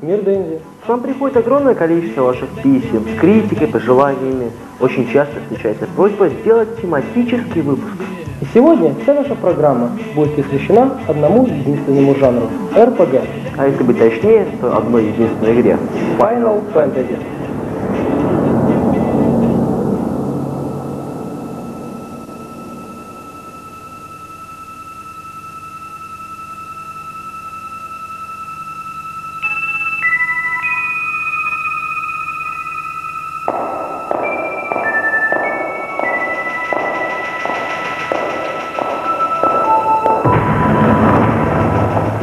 Мир Дэнди. К нам приходит огромное количество ваших писем с критикой, пожеланиями. Очень часто встречается просьба сделать тематический выпуск. И сегодня вся наша программа будет посвящена одному единственному жанру – РПГ. А если быть точнее, то одной единственной игре. Final Fantasy.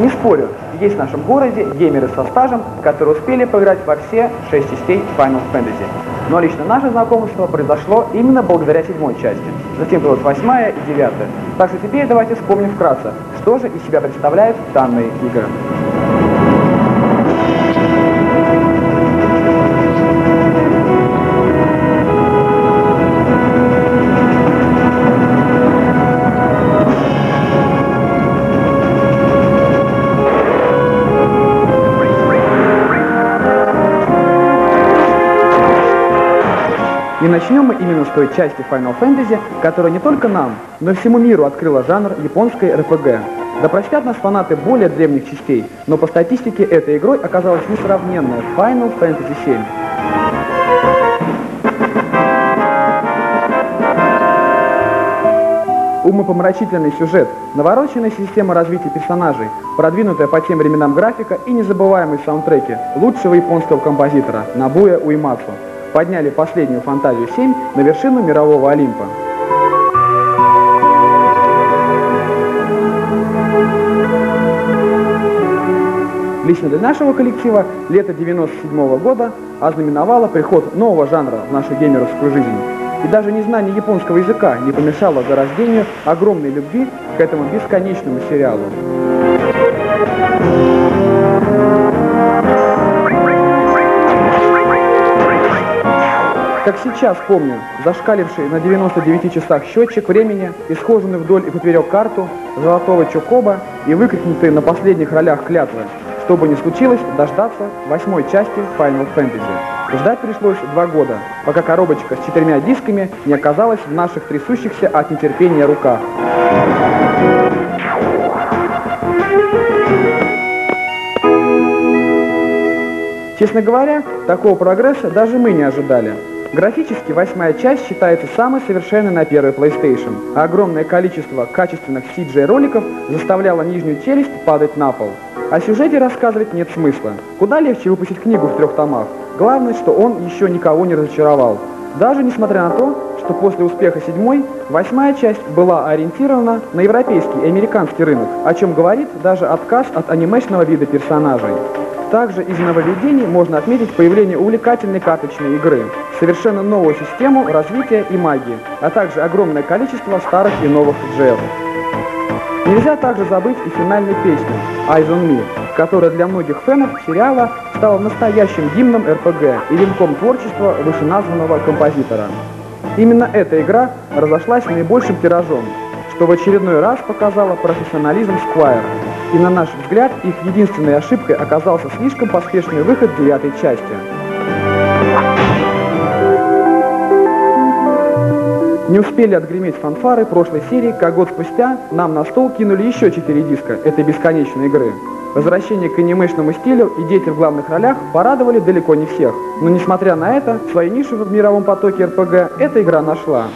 Не спорю, есть в нашем городе геймеры со стажем, которые успели поиграть во все шесть частей Final Fantasy. Но лично наше знакомство произошло именно благодаря седьмой части. Затем была восьмая и девятая. Так что теперь давайте вспомним вкратце, что же из себя представляют данные игры. И начнем мы именно с той части Final Fantasy, которая не только нам, но и всему миру открыла жанр японской RPG. Да простят нас фанаты более древних частей, но по статистике этой игрой оказалась несравненная Final Fantasy VII. Умопомрачительный сюжет, навороченная система развития персонажей, продвинутая по тем временам графика и незабываемые саундтреки лучшего японского композитора Набуя Уэмацу подняли последнюю фантазию 7 на вершину мирового Олимпа. Лично для нашего коллектива лето 97 года ознаменовало приход нового жанра в нашу геймеровскую жизнь. И даже незнание японского языка не помешало зарождению огромной любви к этому бесконечному сериалу. Как сейчас помню, зашкаливший на 99 часах счетчик времени, исхоженный вдоль и поперек карту, золотого чокоба и выкрикнутые на последних ролях клятвы, что бы ни случилось, дождаться восьмой части Final Fantasy. Ждать пришлось два года, пока коробочка с четырьмя дисками не оказалась в наших трясущихся от нетерпения руках. Честно говоря, такого прогресса даже мы не ожидали. Графически восьмая часть считается самой совершенной на первой PlayStation, огромное количество качественных CGI-роликов заставляло нижнюю челюсть падать на пол. О сюжете рассказывать нет смысла. Куда легче выпустить книгу в трех томах. Главное, что он еще никого не разочаровал. Даже несмотря на то, что после успеха седьмой, восьмая часть была ориентирована на европейский и американский рынок, о чем говорит даже отказ от анимешного вида персонажей. Также из нововведений можно отметить появление увлекательной карточной игры, совершенно новую систему развития и магии, а также огромное количество старых и новых джеров. Нельзя также забыть и финальную песню «Eyes on Me», которая для многих фенов сериала стала настоящим гимном РПГ и венком творчества вышеназванного композитора. Именно эта игра разошлась наибольшим тиражом, что в очередной раз показало профессионализм Squire. И на наш взгляд, их единственной ошибкой оказался слишком поспешный выход девятой части. Не успели отгреметь фанфары прошлой серии, как год спустя нам на стол кинули еще четыре диска этой бесконечной игры. Возвращение к анимешному стилю и дети в главных ролях порадовали далеко не всех. Но несмотря на это, свою нишу в мировом потоке РПГ эта игра нашла.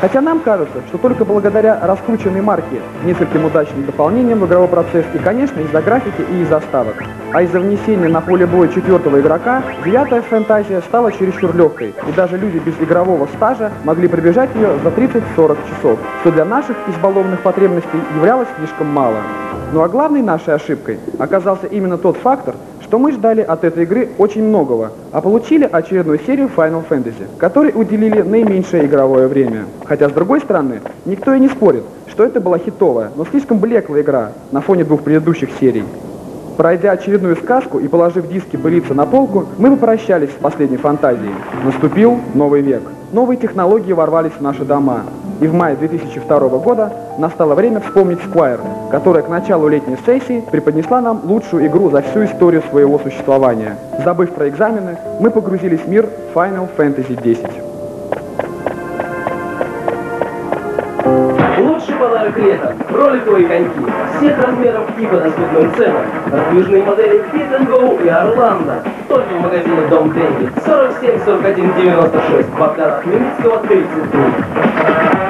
Хотя нам кажется, что только благодаря раскрученной марке, нескольким удачным дополнениям в игровой процесс и, конечно, из-за графики и из-за ставок. А из-за внесения на поле боя четвертого игрока, девятая фантазия стала чересчур легкой, и даже люди без игрового стажа могли пробежать ее за 30-40 часов, что для наших избалованных потребностей являлось слишком мало. Ну а главной нашей ошибкой оказался именно тот фактор, что мы ждали от этой игры очень многого, а получили очередную серию Final Fantasy, которой уделили наименьшее игровое время. Хотя, с другой стороны, никто и не спорит, что это была хитовая, но слишком блеклая игра на фоне двух предыдущих серий. Пройдя очередную сказку и положив диски пылиться на полку, мы попрощались с последней фантазией. Наступил новый век. Новые технологии ворвались в наши дома. И в мае 2002 года настало время вспомнить Squire, которая к началу летней сессии преподнесла нам лучшую игру за всю историю своего существования. Забыв про экзамены, мы погрузились в мир Final Fantasy X. Лучший подарок лета – роликовые коньки. Всех размеров и по доступным ценам. Раздвижные модели Fit Go и Орландо. Только в магазине Дом Деньги. 47 41 96. Богдана Хмельницкого 33.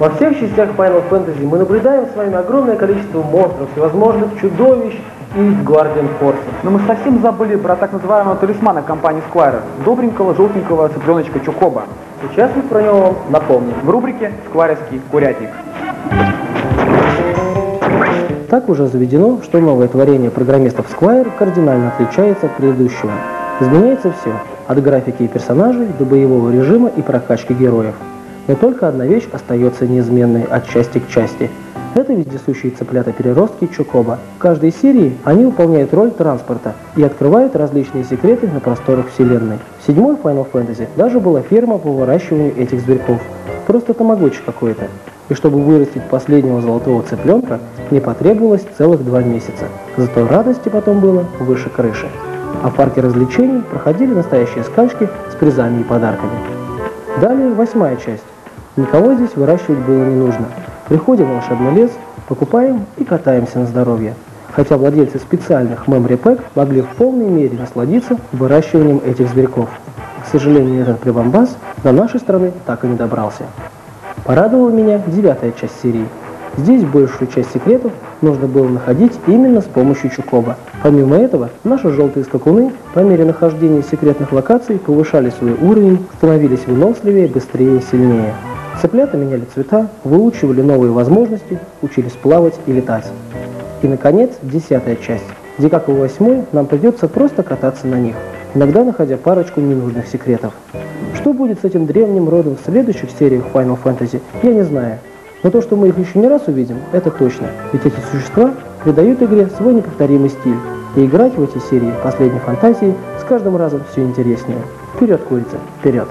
Во всех частях Final Fantasy мы наблюдаем с вами огромное количество монстров, всевозможных чудовищ и Guardian Force. Но мы совсем забыли про так называемого талисмана компании Squire, добренького желтенького цыпленочка Чукоба, Сейчас мы про него напомним. в рубрике «Скваревский курятник». Так уже заведено, что новое творение программистов Squire кардинально отличается от предыдущего. Изменяется все, от графики и персонажей до боевого режима и прокачки героев. Но только одна вещь остается неизменной от части к части. Это вездесущие цыплята-переростки Чукоба. В каждой серии они выполняют роль транспорта и открывают различные секреты на просторах вселенной. В седьмой Final Fantasy даже была ферма по выращиванию этих зверьков. Просто тамагочи какой-то. И чтобы вырастить последнего золотого цыпленка, мне потребовалось целых два месяца. Зато радости потом было выше крыши. А в парке развлечений проходили настоящие скачки с призами и подарками. Далее восьмая часть. Никого здесь выращивать было не нужно. Приходим в волшебный лес, покупаем и катаемся на здоровье. Хотя владельцы специальных Memory Pack могли в полной мере насладиться выращиванием этих зверьков. К сожалению, этот прибамбас до нашей страны так и не добрался. Порадовала меня девятая часть серии. Здесь большую часть секретов нужно было находить именно с помощью Чукоба. Помимо этого, наши желтые скакуны по мере нахождения секретных локаций повышали свой уровень, становились выносливее, быстрее и сильнее. Цыплята меняли цвета, выучивали новые возможности, учились плавать и летать. И, наконец, десятая часть, где, восьмой, нам придется просто кататься на них, иногда находя парочку ненужных секретов. Что будет с этим древним родом в следующих сериях Final Fantasy, я не знаю. Но то, что мы их еще не раз увидим, это точно. Ведь эти существа придают игре свой неповторимый стиль. И играть в эти серии последней фантазии с каждым разом все интереснее. Вперед, курица, вперед!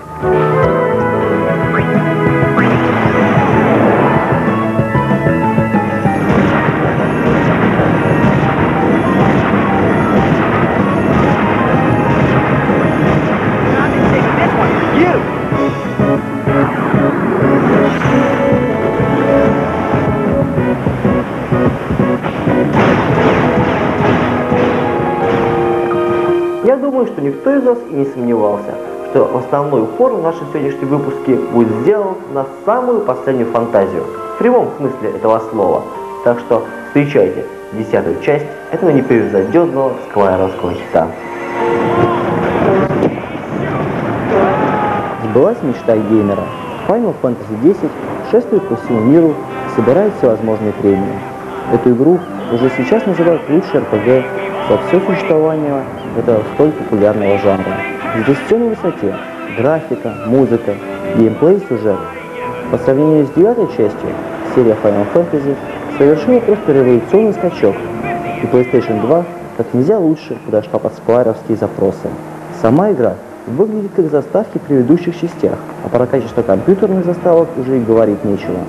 Что никто из вас и не сомневался, что основной упор в нашем сегодняшнем выпуске будет сделан на самую последнюю фантазию, в прямом смысле этого слова. Так что встречайте десятую часть этого непревзойденного сквайровского хита. Сбылась мечта геймера. Final Fantasy X шествует по всему миру и собирает всевозможные премии. Эту игру уже сейчас называют лучшей RPG за все существование этого столь популярного жанра. Все на высоте. Графика, музыка, геймплей сюжет. По сравнению с девятой частью, серия Final Fantasy совершила просто революционный скачок, и PlayStation 2 как нельзя лучше подошла под сквайровские запросы. Сама игра выглядит как заставки в предыдущих частях, а про качество компьютерных заставок уже и говорить нечего.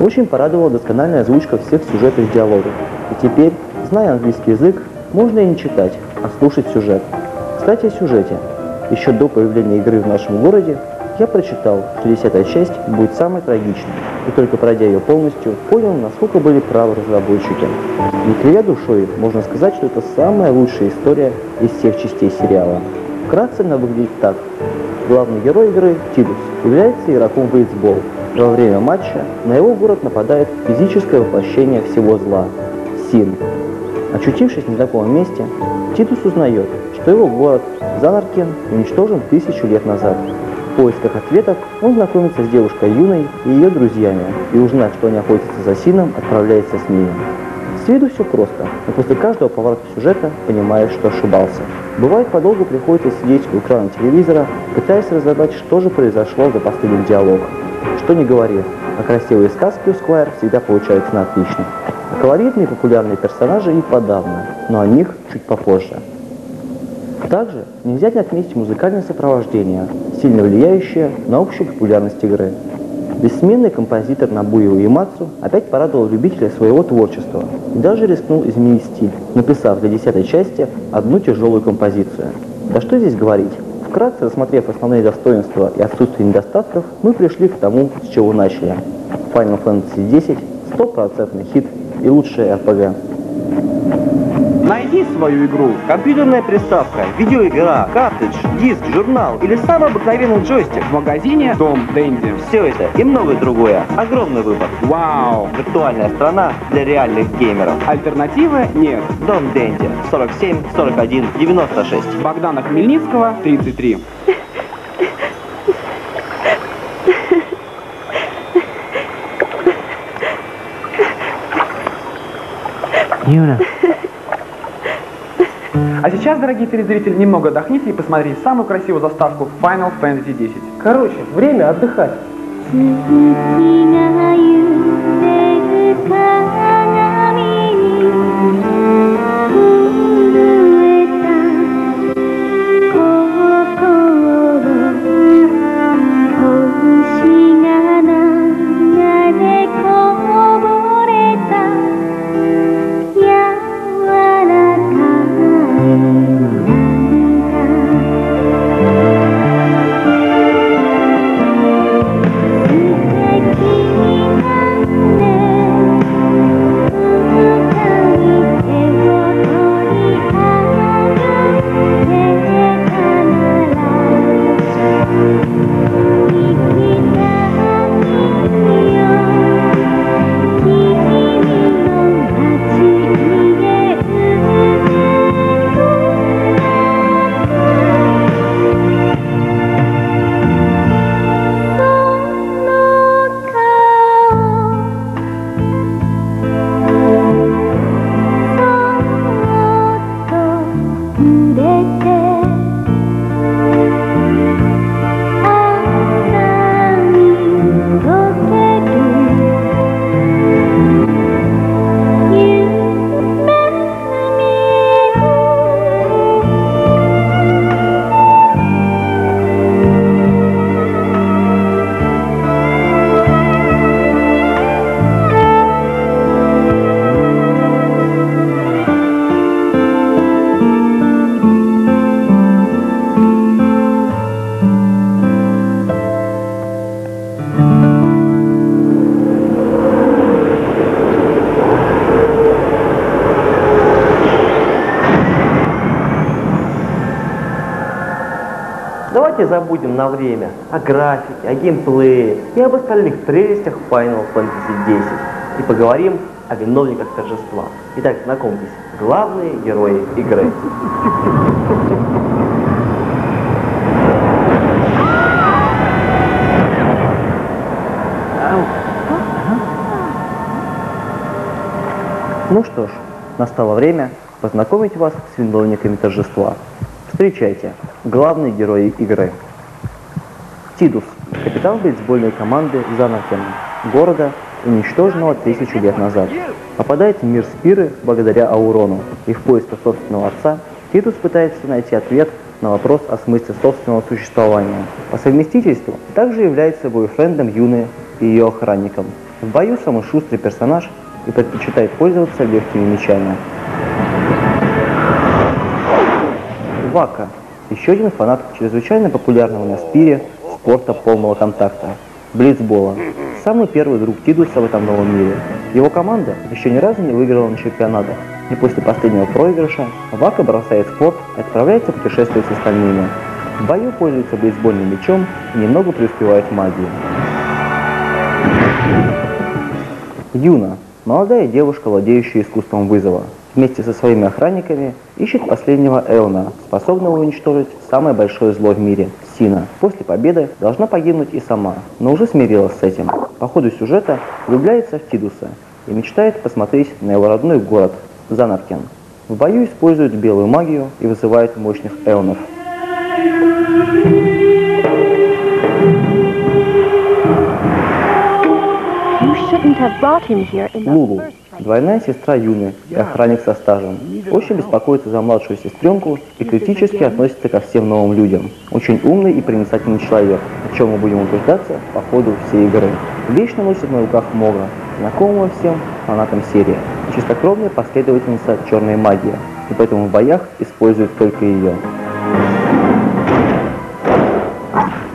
Очень порадовала доскональная озвучка всех сюжетных диалогов. И теперь, зная английский язык, можно и не читать, а слушать сюжет. Кстати, о сюжете. Еще до появления игры в нашем городе я прочитал, что десятая часть будет самой трагичной, и только пройдя ее полностью, понял, насколько были правы разработчики. Не кривя душой, можно сказать, что это самая лучшая история из всех частей сериала. Вкратце она выглядит так. Главный герой игры, Тидус, является игроком в бейсбол. Во время матча на его город нападает физическое воплощение всего зла – Син. Очутившись в незнакомом месте, Титус узнает, что его город Занаркен уничтожен тысячу лет назад. В поисках ответов он знакомится с девушкой Юной и ее друзьями, и узнав, что они охотятся за Сином, отправляется с ними. С виду все просто, но после каждого поворота сюжета понимаешь, что ошибался. Бывает, подолгу приходится сидеть у экрана телевизора, пытаясь разобрать, что же произошло за последним диалогом. Что не говори, а красивые сказки у Сквайр всегда получаются на отлично. А колоритные популярные персонажи и подавно, но о них чуть попозже. Также нельзя не отметить музыкальное сопровождение, сильно влияющее на общую популярность игры. Бессменный композитор Набуева Ямацу опять порадовал любителя своего творчества и даже рискнул изменить стиль, написав для десятой части одну тяжелую композицию. Да что здесь говорить? Вкратце рассмотрев основные достоинства и отсутствие недостатков, мы пришли к тому, с чего начали. Final Fantasy X – стопроцентный хит и лучшая RPG. Найди свою игру. Компьютерная приставка, видеоигра, картридж, диск, журнал или самый обыкновенный джойстик. В магазине Дом Дэнди. Все это и многое другое. Огромный выбор. Вау! Виртуальная страна для реальных геймеров. Альтернативы нет. Дом Денди. 47 41 96. Богдана Хмельницкого, 33. Юна. А сейчас, дорогие телезрители, немного отдохните и посмотрите самую красивую заставку Final Fantasy X. Короче, время отдыхать. Забудем на время о графике, о геймплее и об остальных прелестях Final Fantasy X и поговорим о виновниках торжества. Итак, знакомьтесь, главные герои игры. Ну что ж, настало время познакомить вас с виновниками торжества. Встречайте, главные герои игры. Тидус, капитан бейсбольной команды Занакен, города, уничтоженного тысячу лет назад. Попадает в мир Спиры благодаря Аурону, и в поисках собственного отца Тидус пытается найти ответ на вопрос о смысле собственного существования. По совместительству также является бойфрендом Юны и ее охранником. В бою самый шустрый персонаж и предпочитает пользоваться легкими мечами. Вака. Еще один фанат чрезвычайно популярного на спире спорта полного контакта. Блицбола. Самый первый друг Тидуса в этом новом мире. Его команда еще ни разу не выиграла на чемпионатах. И после последнего проигрыша Вака бросает спорт и отправляется путешествовать с остальными. В бою пользуется бейсбольным мечом и немного преуспевает в магии. Юна. Молодая девушка, владеющая искусством вызова. Вместе со своими охранниками ищет последнего Элна, способного уничтожить самое большое зло в мире – Сина. После победы должна погибнуть и сама, но уже смирилась с этим. По ходу сюжета влюбляется в Тидуса и мечтает посмотреть на его родной город – Занаркен. В бою использует белую магию и вызывает мощных Элнов. You shouldn't have brought him here in the Лулу. first place. Двойная сестра Юны и охранник со стажем. Очень беспокоится за младшую сестренку и критически относится ко всем новым людям. Очень умный и проницательный человек, о чем мы будем убеждаться по ходу всей игры. Вечно носит на руках Мога, знакомого всем фанатам серии. Чистокровная последовательница черной магии, и поэтому в боях использует только ее.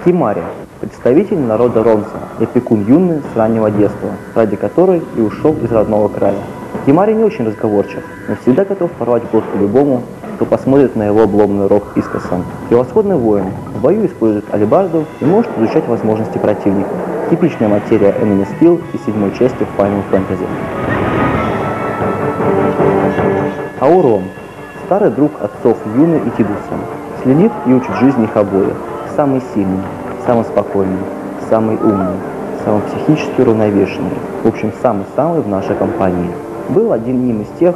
Кимари – представитель народа Ронса, опекун Юны с раннего детства, ради которой и ушел из родного края. Кимари не очень разговорчив, но всегда готов порвать глотку любому, кто посмотрит на его обломный рог искоса. Превосходный воин, в бою использует алибарду и может изучать возможности противника. Типичная материя Enemy Skill и седьмой части Final Fantasy. Аурон – старый друг отцов Юны и Тидуса. Следит и учит жизни их обоих. Самый сильный, самый спокойный, самый умный, самый психически уравновешенный. В общем, самый-самый в нашей компании. Был одним из тех,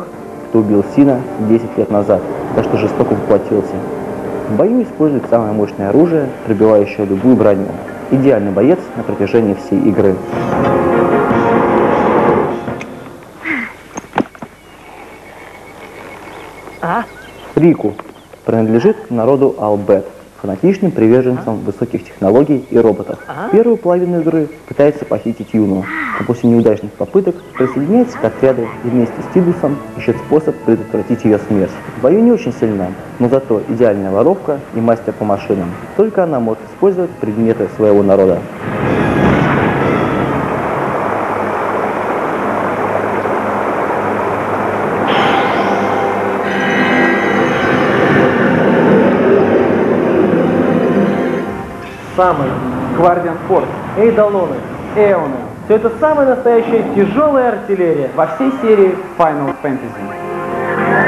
кто убил Сина 10 лет назад, за что жестоко поплатился. В бою использует самое мощное оружие, пробивающее любую броню. Идеальный боец на протяжении всей игры. Рику принадлежит народу Албет, фанатичным приверженцам высоких технологий и роботов. Первую половину игры пытается похитить Юну, а после неудачных попыток присоединяется к отряду и вместе с Тидусом ищет способ предотвратить ее смерть. В бою не очень сильна, но зато идеальная воровка и мастер по машинам. Только она может использовать предметы своего народа. Самый Гвардиан Форс, Эйдалоны. Эоны, Все это самая настоящая тяжелая артиллерия. во всей серии Final Fantasy.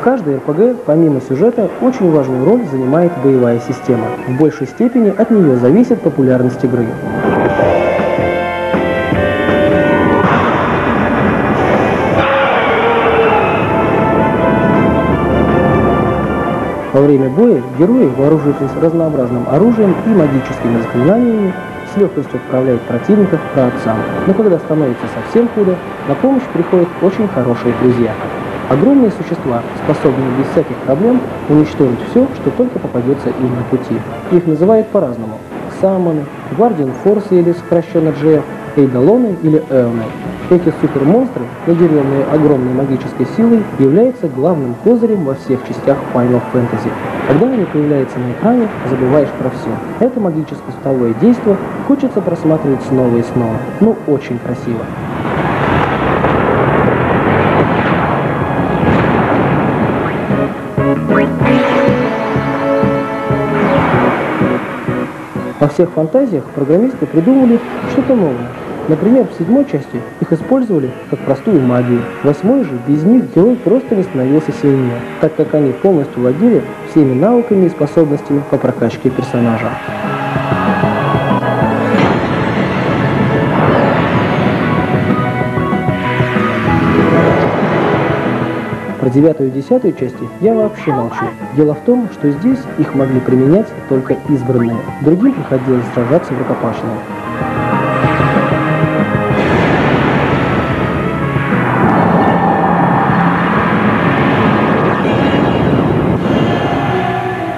В каждой РПГ, помимо сюжета, очень важную роль занимает боевая система. В большей степени от нее зависит популярность игры. Во время боя герои, вооружившись разнообразным оружием и магическими заклинаниями, с легкостью отправляют противников к праотцам. Но когда становится совсем худо, на помощь приходят очень хорошие друзья. Огромные существа, способные без всяких проблем уничтожить все, что только попадется им на пути. Их называют по-разному. Саммоны, Guardian Force или сокращенно GF, Эйдолоны или Эоны. Эти супермонстры, наделенные огромной магической силой, являются главным козырем во всех частях Final Fantasy. Когда они появляются на экране, забываешь про все. Это магическое световое действие хочется просматривать снова и снова. Ну, очень красиво. Всех фантазиях программисты придумали что-то новое. Например, в седьмой части их использовали как простую магию. В восьмой же без них герой просто не становился сильнее, так как они полностью владели всеми навыками и способностями по прокачке персонажа. Про девятую и десятую части я вообще молчу. Дело в том, что здесь их могли применять только избранные. Другим приходилось сражаться в рукопашную.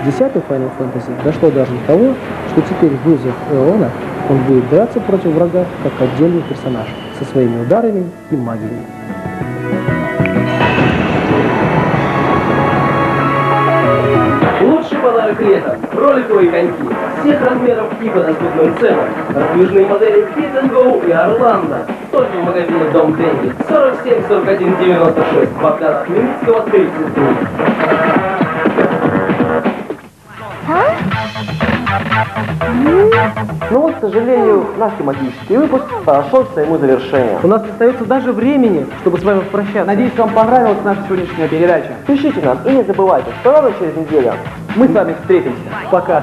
Десятый Final Fantasy дошло даже до того, что теперь вызов Эона он будет драться против врага как отдельный персонаж со своими ударами и магией. Лета. Роликовые коньки. Всех размеров и по доступным ценам. Раздвижные модели Fit Go и Орландо. Только в магазине Дом Деньги. 47 41 96. Богдана Хмельницкого 33. Ну вот, к сожалению, наш тематический выпуск подошел к своему завершению. У нас не остается даже времени, чтобы с вами попрощаться. Надеюсь, вам понравилась наша сегодняшняя передача. Пишите нам и не забывайте, что ровно через неделю Мы с вами встретимся. Пока.